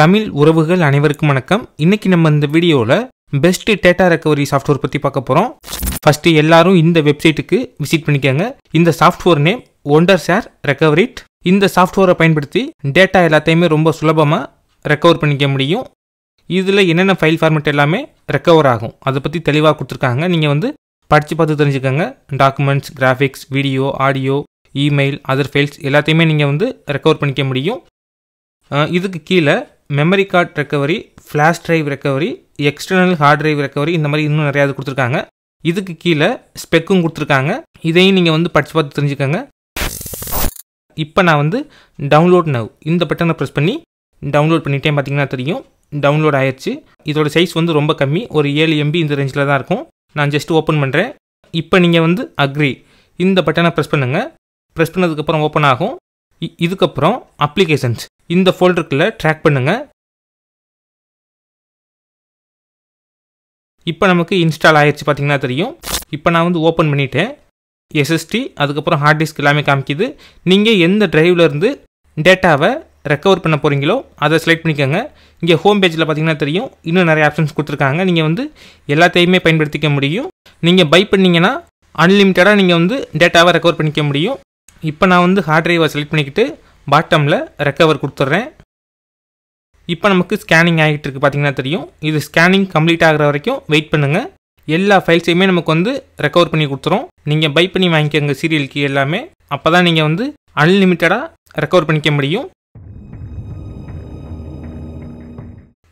தமிழ் உறவுகள் அனைவருக்கும் வணக்கம். இன்னைக்கு நம்ம இந்த வீடியோவில் பெஸ்ட் டேட்டா ரெக்கவரி சாஃப்ட்வேர் பற்றி பார்க்க போகிறோம் ஃபஸ்ட்டு எல்லாரும் இந்த வெப்சைட்டுக்கு விசிட் பண்ணிக்கோங்க. இந்த software name Wondershare Recoverit இந்த சாஃப்ட்வேரை பயன்படுத்தி டேட்டா எல்லாத்தையுமே ரொம்ப சுலபமாக ரெக்கவர் பண்ணிக்க முடியும். இதில் என்னென்ன ஃபைல் ஃபார்மேட் எல்லாமே ரெக்கவர் ஆகும். அதை பற்றி தெளிவாக கொடுத்துருக்காங்க. நீங்கள் வந்து படித்து பார்த்து தெரிஞ்சுக்கோங்க. Documents graphics video audio email other files எல்லாத்தையுமே நீங்கள் வந்து ரெக்கவர் பண்ணிக்க முடியும். இதுக்கு கீழே memory card recovery flash drive recovery external hard drive recovery இந்த மாதிரி இன்னும் நிறையா இது கொடுத்துருக்காங்க. இதுக்கு கீழே ஸ்பெக்கும் கொடுத்துருக்காங்க. இதையும் நீங்கள் வந்து படித்து பார்த்து தெரிஞ்சுக்கோங்க. இப்போ நான் வந்து டவுன்லோட் நவ் இந்த பட்டனை ப்ரெஸ் பண்ணி டவுன்லோட் பண்ணிட்டேன் பார்த்தீங்கன்னா தெரியும். டவுன்லோட் ஆயிடுச்சு இதோட சைஸ் வந்து ரொம்ப கம்மி. ஒரு ஏழு எம்பி இந்த ரேஞ்சில் தான் இருக்கும். நான் ஜஸ்ட் ஓப்பன் பண்ணுறேன் இப்போ நீங்கள் வந்து அக்ரி இந்த பட்டனை ப்ரெஸ் பண்ணுங்கள் ப்ரெஸ் பண்ணதுக்கப்புறம் ஓப்பன் ஆகும். இதுக்கப்புறம் அப்ளிகேஷன்ஸ் இந்த ஃபோல்டருக்குள்ளே ட்ராக் பண்ணுங்க. இப்போ நமக்கு இன்ஸ்டால் ஆயிடுச்சு பார்த்தீங்கன்னா தெரியும். இப்போ நான் வந்து ஓப்பன் பண்ணிட்டேன். எஸ்எஸ்டி அதுக்கப்புறம் ஹார்ட் டிஸ்க் எல்லாமே காமிக்குது. நீங்கள் எந்த டிரைவ்லேருந்து டேட்டாவை ரெக்கவர் பண்ண போகிறீங்களோ அதை செலக்ட் பண்ணிக்கோங்க. இங்கே ஹோம் பேஜில் பார்த்தீங்கன்னா தெரியும். இன்னும் நிறைய ஆப்ஷன்ஸ் கொடுத்துருக்காங்க. நீங்கள் வந்து எல்லாத்தையுமே பயன்படுத்திக்க முடியும். நீங்கள் பை பண்ணிங்கன்னா அன்லிமிட்டடாக நீங்கள் வந்து டேட்டாவை ரெக்கவர் பண்ணிக்க முடியும். இப்போ நான் வந்து ஹார்ட் டிரைவை செலக்ட் பண்ணிக்கிட்டு பாட்டமில் ரெக்கவர் கொடுத்துட்றேன். இப்போ நமக்கு ஸ்கேனிங் ஆகிட்டு இருக்குது பார்த்தீங்கன்னா தெரியும். இது ஸ்கேனிங் கம்ப்ளீட் ஆகிற வரைக்கும் வெயிட் பண்ணுங்கள் எல்லா ஃபைல்ஸையுமே நமக்கு வந்து ரெக்கவர் பண்ணி கொடுத்துரும். நீங்கள் பை பண்ணி வாங்கிக்கோங்க சீரியல் கீ எல்லாமே. அப்போ தான் நீங்கள் வந்து அன்லிமிட்டடாக ரெக்கவர் பண்ணிக்க முடியும்.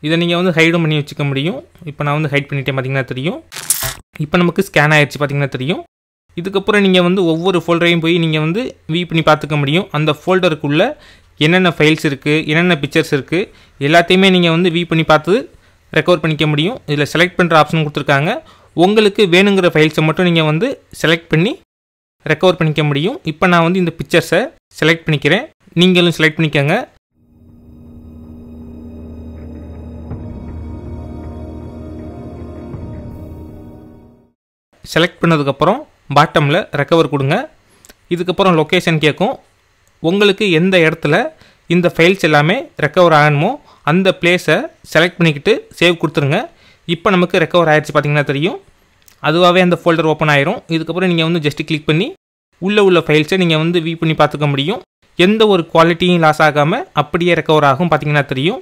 இதை நீங்கள் வந்து ஹைடும் பண்ணி வச்சுக்க முடியும். இப்போ நான் வந்து ஹைட் பண்ணிட்டேன் பார்த்தீங்கன்னா தெரியும். இப்போ நமக்கு ஸ்கேன் ஆயிடுச்சு பார்த்தீங்கன்னா தெரியும். இதுக்கப்புறம் நீங்கள் வந்து ஒவ்வொரு ஃபோல்டரையும் போய் நீங்கள் வந்து வியூ பண்ணி பார்த்துக்க முடியும். அந்த ஃபோல்டருக்குள்ளே என்னென்ன ஃபைல்ஸ் இருக்குது என்னென்ன பிக்சர்ஸ் இருக்குது எல்லாத்தையுமே நீங்கள் வந்து வியூ பண்ணி பார்த்து ரெக்கவர் பண்ணிக்க முடியும். இதில் செலக்ட் பண்ணுற ஆப்ஷன் கொடுத்துருக்காங்க. உங்களுக்கு வேணுங்கிற ஃபைல்ஸை மட்டும் நீங்கள் வந்து செலக்ட் பண்ணி ரெக்கவர் பண்ணிக்க முடியும். இப்போ நான் வந்து இந்த பிக்சர்ஸை செலக்ட் பண்ணிக்கிறேன். நீங்களும் செலக்ட் பண்ணிக்கோங்க. செலக்ட் பண்ணதுக்கப்புறம் பாட்டமில் ரெக்கவர் கொடுங்க. இதுக்கப்புறம் லொக்கேஷன் கேட்கும் உங்களுக்கு எந்த இடத்துல இந்த ஃபைல்ஸ் எல்லாமே ரெக்கவர் ஆகணுமோ அந்த பிளேஸை செலக்ட் பண்ணிக்கிட்டு சேவ் கொடுத்துருங்க. இப்போ நமக்கு ரெக்கவர் ஆகிடுச்சு பார்த்தீங்கன்னா தெரியும். அதுவாகவே அந்த ஃபோல்டர் ஓப்பன் ஆயிரும். இதுக்கப்புறம் நீங்கள் வந்து ஜஸ்ட் கிளிக் பண்ணி உள்ளே உள்ள ஃபைல்ஸை நீங்கள் வந்து வியூ பண்ணி பார்த்துக்க முடியும். எந்த ஒரு குவாலிட்டியும் லாஸ் ஆகாமல் அப்படியே ரெக்கவர் ஆகும் பார்த்தீங்கன்னா தெரியும்.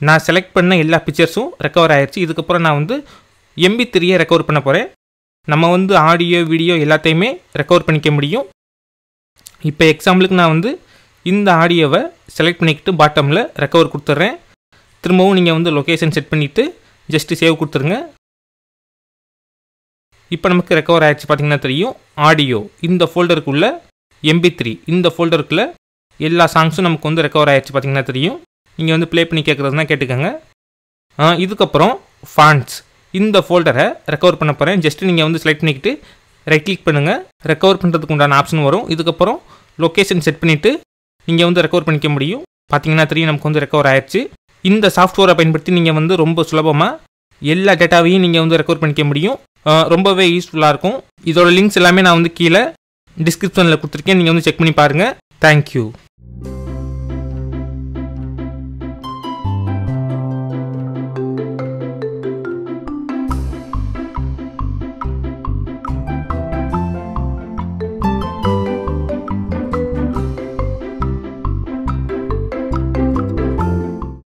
நான் செலக்ட் பண்ண எல்லா பிக்சர்ஸும் ரெக்கவர் ஆயிடுச்சு இதுக்கப்புறம் நான் வந்து எம்பி த்ரீயை ரெக்கவர் பண்ண போகிறேன் நம்ம வந்து ஆடியோ வீடியோ எல்லாத்தையுமே ரெக்கவர் பண்ணிக்க முடியும். இப்போ எக்ஸாம்பிளுக்கு நான் வந்து இந்த ஆடியோவை செலக்ட் பண்ணிக்கிட்டு பாட்டமில் ரெக்கவர் கொடுத்துட்றேன். திரும்பவும் நீங்கள் வந்து லொக்கேஷன் செட் பண்ணிவிட்டு ஜஸ்ட்டு சேவ் கொடுத்துருங்க. இப்போ நமக்கு ரெக்கவர் ஆகிடுச்சு பார்த்தீங்கன்னா தெரியும். ஆடியோ இந்த ஃபோல்டருக்குள்ளே எம்பி த்ரீ இந்த ஃபோல்டருக்குள்ளே எல்லா சாங்ஸும் நமக்கு வந்து ரெக்கவர் ஆகிடுச்சு பார்த்தீங்கன்னா தெரியும். நீங்கள் வந்து ப்ளே பண்ணி கேட்குறதுனா கேட்டுக்கோங்க. இதுக்கப்புறம் ஃபான்ஸ் இந்த ஃபோல்டரை ரெக்கவர் பண்ண போகிறேன் ஜஸ்ட் நீங்கள் வந்து செலக்ட் பண்ணிக்கிட்டு ரைட் கிளிக் பண்ணுங்கள் ரெக்கவர் பண்ணுறதுக்கு உண்டான ஆப்ஷன் வரும். இதுக்கப்புறம் லொக்கேஷன் செட் பண்ணிவிட்டு நீங்கள் வந்து ரெக்கவர் பண்ணிக்க முடியும். பார்த்தீங்கன்னா தெரியும் நமக்கு வந்து ரெக்கவர் ஆயிடுச்சு இந்த சாஃப்ட்வேரை பயன்படுத்தி நீங்கள் வந்து ரொம்ப சுலபமாக எல்லா டேட்டாவையும் நீங்கள் வந்து ரெக்கவர் பண்ணிக்க முடியும். ரொம்பவே யூஸ்ஃபுல்லாக இருக்கும். இதோட லிங்க்ஸ் எல்லாமே நான் வந்து கீழே டிஸ்கிரிப்ஷனில் கொடுத்துருக்கேன். நீங்கள் வந்து செக் பண்ணி பாருங்கள் தேங்க்யூ